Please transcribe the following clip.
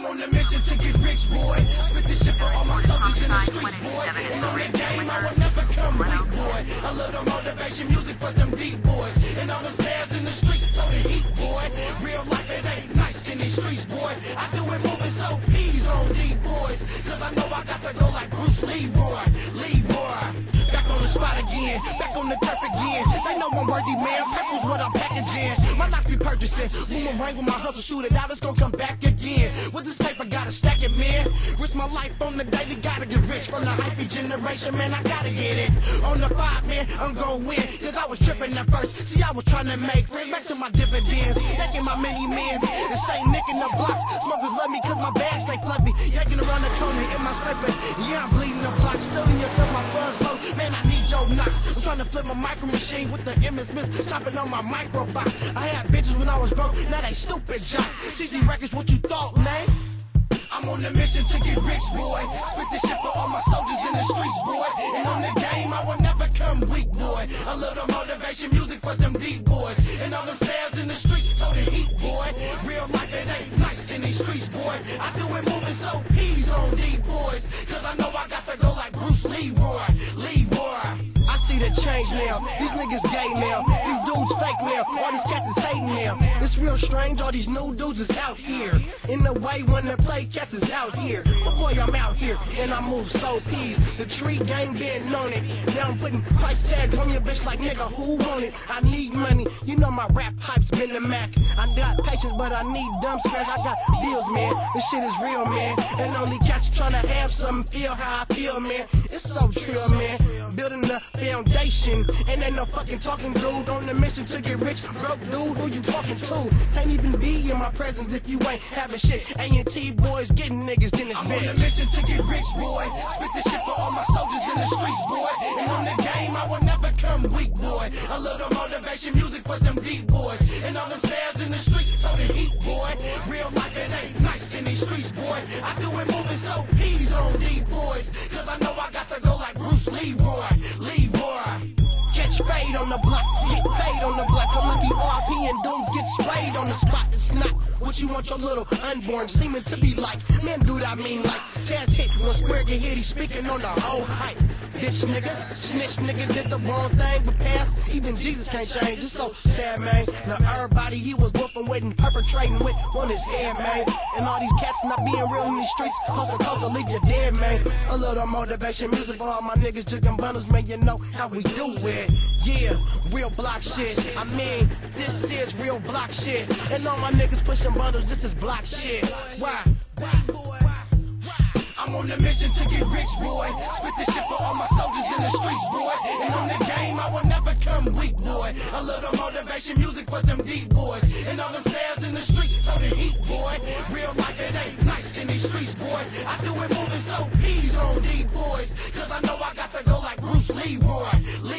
I'm on a mission to get rich, boy. Spit this shit for all my soldiers in the streets, boy. And on the game, I will never come weak, boy. A little motivation music for them D boys. And all the sales in the streets, told the heat, boy. Real life, it ain't nice in these streets, boy. I do it moving so peas on D boys. Cause I know I got to go like Bruce Leroy. Leroy. On the spot again, back on the turf again. They know I'm worthy, man. Purple's what I'm packaging. My life be purchasing. Boomerang with my hustle, shoot it out, it's gonna come back again. With this paper, gotta stack it, man. Risk my life on the daily, gotta get rich. From the hyphy generation, man, I gotta get it. On the five, man, I'm gonna win. Cause I was tripping at first. See, I was trying to make friends. Back to my dividends. Thanking my many men. This ain't Nick in the block. Smokers love me cause my bag stay fluffy. Yanking around the corner in my scraping. Yeah, I'm bleeding the block. Stealing yourself, my I'm trying to flip my micro machine with the Emmitt Smith. Chopping on my micro box. I had bitches when I was broke. Now they stupid jock. CC Records, what you thought, man? I'm on a mission to get rich, boy. Spit this shit for all my soldiers in the streets, boy. And on the game, I will never come weak, boy. A little motivation music for them D boys. And all them sales in the streets, told the heat, boy. Real life, it ain't nice in these streets, boy. I do it moving so peas on D boys. Cause I know See change now. These niggas gay now. These dudes fake now. All these cats is hating now. It's real strange. All these new dudes is out here. In the way when they play cats is out here. But boy, I'm out here and I move so peas. The tree game been on it. Now I'm putting price tags on your bitch like nigga, who want it? I need money. You know my rap hype's been the Mac. I got patience, but I need dumb scratch. I got deals, man. This shit is real, man. And only cats trying to have something feel how I feel, man. It's so trill, man. Building the foundation. And ain't no fucking talking dude on the mission to get rich. Broke dude, who you talking to? Can't even be in my presence if you ain't having shit. A&T boys getting niggas in this I'm bitch. on a mission to get rich, boy. Spit this shit for all my soldiers in the streets, boy. And on the game, I will never come weak, boy. A little motivation music for them D boys. And all them sales in the streets, told the heat, boy. Real life, it ain't nice in these streets, boy. I do it moving so peas on D boys. Cause I know I got to go like Bruce Leroy. Leroy. Fade on the block, get paid on the block. I'm lucky RP and dudes get sprayed on the spot. It's not what you want your little unborn seeming to be like. Man, dude, I mean like. Taz hit one Square get hit, he's speaking on the whole hype. Bitch nigga, snitch nigga did the wrong thing, but pass. Even Jesus can't change. It's so sad, man. Now everybody he was whooping with and perpetrating with on his head, man. And all these cats not being real in these streets, cause the cause will leave you dead, man. A little motivation music for all my niggas jigging bundles, man. You know how we do it. Yeah, real block shit. I mean, this is real block shit. And all my niggas pushing bundles, this is block shit. Why? Boy, why, why? I'm on a mission to get rich, boy. Spit this shit for all my soldiers in the streets, boy. And on the game, I will never come weak, boy. A little motivation music for them D boys. And all them sales in the streets, told the heat, boy. Real life, it ain't nice in these streets, boy. I do it moving so peas on D boys. Cause I know I got to go like Bruce. Leroy.